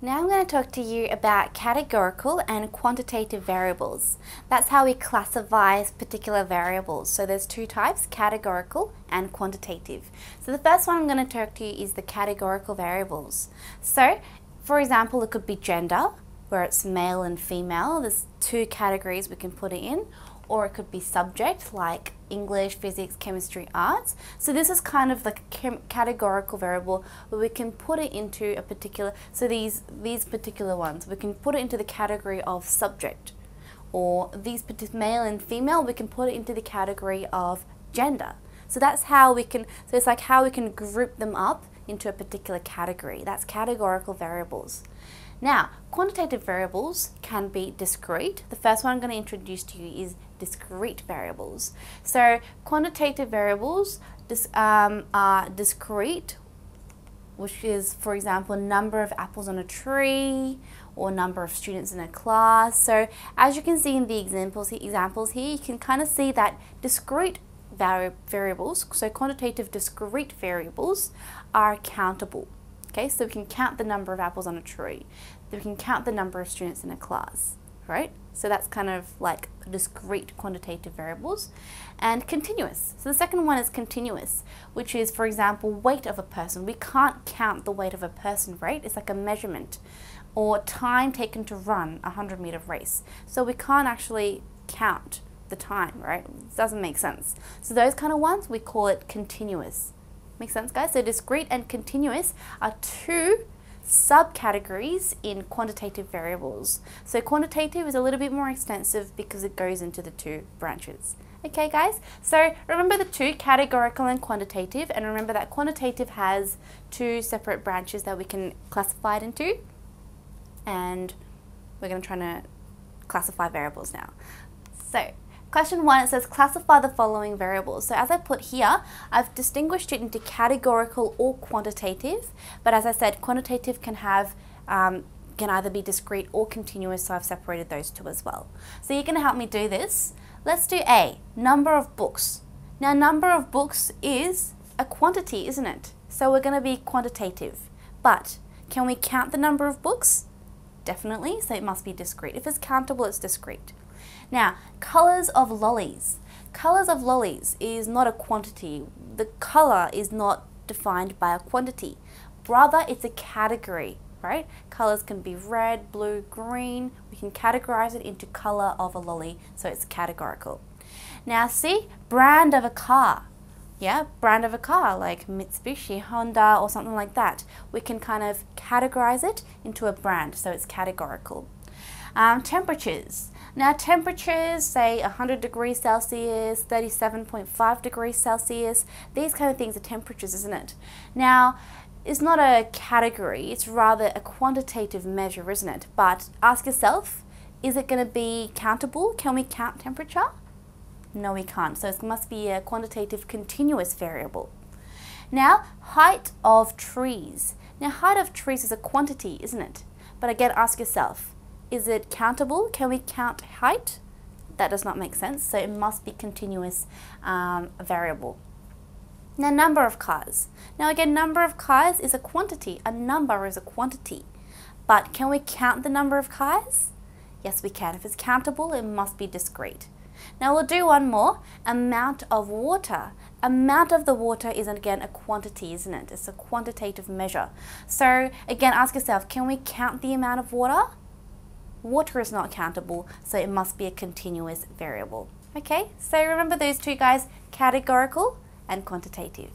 Now I'm going to talk to you about categorical and quantitative variables. That's how we classify particular variables. So there's two types, categorical and quantitative. So the first one I'm going to talk to you is the categorical variables. So for example, it could be gender, where it's male and female. There's two categories we can put it in or it could be subject like English, physics, chemistry, arts. So this is kind of like a categorical variable where we can put it into a particular, so these, these particular ones, we can put it into the category of subject. Or these male and female, we can put it into the category of gender. So that's how we can, so it's like how we can group them up into a particular category. That's categorical variables. Now, quantitative variables can be discrete. The first one I'm going to introduce to you is discrete variables. So quantitative variables um, are discrete, which is, for example, number of apples on a tree or number of students in a class. So as you can see in the examples, examples here, you can kind of see that discrete vari variables, so quantitative discrete variables, are countable. Okay, so we can count the number of apples on a tree. We can count the number of students in a class, right? So that's kind of like discrete quantitative variables. And continuous. So the second one is continuous, which is, for example, weight of a person. We can't count the weight of a person, right? It's like a measurement. Or time taken to run a 100 meter race. So we can't actually count the time, right? It doesn't make sense. So those kind of ones, we call it continuous. Make sense, guys? So discrete and continuous are two subcategories in quantitative variables. So quantitative is a little bit more extensive because it goes into the two branches. Okay guys, so remember the two, categorical and quantitative, and remember that quantitative has two separate branches that we can classify it into, and we're going to try to classify variables now. So Question one, it says classify the following variables. So as I put here, I've distinguished it into categorical or quantitative, but as I said, quantitative can have um, can either be discrete or continuous, so I've separated those two as well. So you're going to help me do this. Let's do A, number of books. Now number of books is a quantity, isn't it? So we're going to be quantitative. But can we count the number of books? Definitely, so it must be discrete. If it's countable, it's discrete. Now, colors of lollies. Colors of lollies is not a quantity. The color is not defined by a quantity. Rather, it's a category, right? Colors can be red, blue, green. We can categorize it into color of a lolly, so it's categorical. Now, see, brand of a car. Yeah, brand of a car like Mitsubishi, Honda, or something like that. We can kind of categorize it into a brand, so it's categorical. Um, temperatures. Now temperatures, say 100 degrees Celsius, 37.5 degrees Celsius, these kind of things are temperatures, isn't it? Now, it's not a category, it's rather a quantitative measure, isn't it? But ask yourself, is it going to be countable? Can we count temperature? No, we can't. So it must be a quantitative continuous variable. Now, height of trees. Now, height of trees is a quantity, isn't it? But again, ask yourself, is it countable? Can we count height? That does not make sense, so it must be continuous um, variable. Now, number of cars. Now again, number of cars is a quantity. A number is a quantity. But can we count the number of cars? Yes, we can. If it's countable, it must be discrete. Now we'll do one more. Amount of water. Amount of the water is again a quantity, isn't it? It's a quantitative measure. So again, ask yourself, can we count the amount of water? Water is not countable, so it must be a continuous variable. Okay, so remember those two guys, categorical and quantitative.